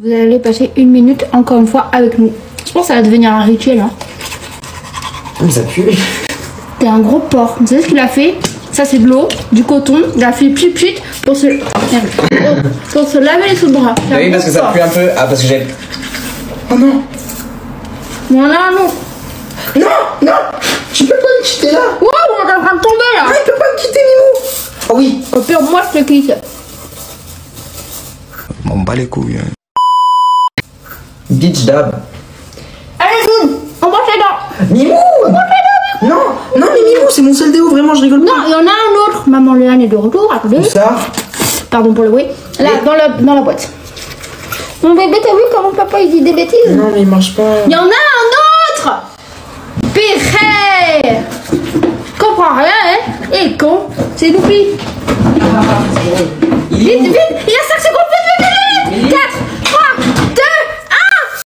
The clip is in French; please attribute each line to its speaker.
Speaker 1: Vous allez passer une minute encore une fois avec nous. Je pense que ça va devenir un rituel. Hein.
Speaker 2: Mais ça pue.
Speaker 1: T'es un gros porc. Vous savez ce qu'il a fait? Ça c'est de l'eau, du coton. Il a fait pchit pchit pour se... oh, pour se laver les sous-bras.
Speaker 2: Oui, parce que ça
Speaker 1: porc.
Speaker 2: pue un peu? Ah, parce que j'ai. Oh non
Speaker 1: Voilà, non.
Speaker 2: Non Non Tu peux pas me quitter là
Speaker 1: Wow, on est en train de tomber là.
Speaker 2: Ah, il peut pas me quitter, Mimou Oh oui
Speaker 1: Au pire, moi je te quitte.
Speaker 3: On bat les couilles. hein.
Speaker 2: Bitch dab.
Speaker 1: Allez-y, on mange les dents.
Speaker 2: Mimou Non Non, mais Mimou, c'est mon seul déo, vraiment, je rigole
Speaker 1: Non, il y en a un autre. Maman Léane est de retour. Attendez.
Speaker 2: Ça?
Speaker 1: Pardon pour le bruit. Là, dans la, dans la boîte. Mon bébé, t'as vu comment papa il dit des bêtises?
Speaker 2: Non, mais il marche pas.
Speaker 1: Il y en a un autre Péré Comprends rien, hein? Et con C'est Loupi Vite, vite Il y a